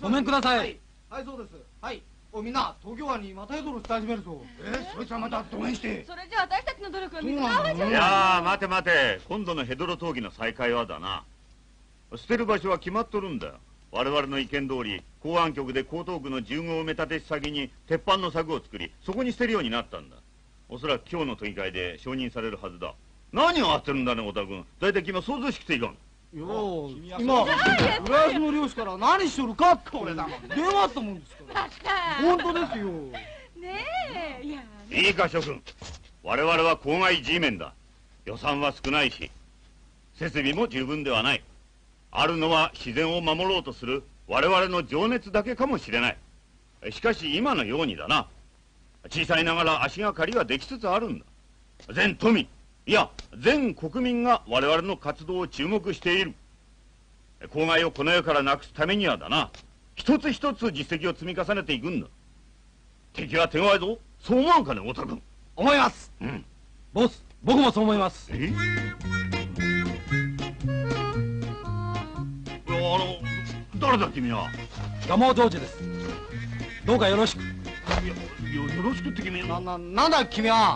ごめんください。はい、はい、そうです。はい。おいみんな東京湾にまたヘドロし始めるぞ。えそいつはまたどげんして。それじゃあ私たちの努力は水そうなの？の泡じゃいやー待て待て。今度のヘドロ闘技の再開はだな。捨てる場所は決まっとるんだ。よ我々の意見通り公安局で江東区の重号埋め立て先に鉄板の柵を作りそこに捨てるようになったんだ。おそらく今日の都議会で承認されるはずだ。何をやってるんだね太田君。大体君は想像していかんよう今浦安の漁師から何しとるかって電話あったもんですから本当ですよ。ねえいやいいか諸君。我々は公害 G メンだ。予算は少ないし設備も十分ではない。あるのは自然を守ろうとする我々の情熱だけかもしれない。しかし今のようにだな。小さいながら足がかりができつつあるんだ。全都民いや全国民が我々の活動を注目している。公害をこの世からなくすためにはだな。一つ一つ実績を積み重ねていくんだ。敵は手強いぞ。そう思うかね太田君。思います。うん。ボス僕もそう思います。え？あの誰だ君は？蒲生ジョージです。どうかよろしく。よよろしくって君なななんだ君は？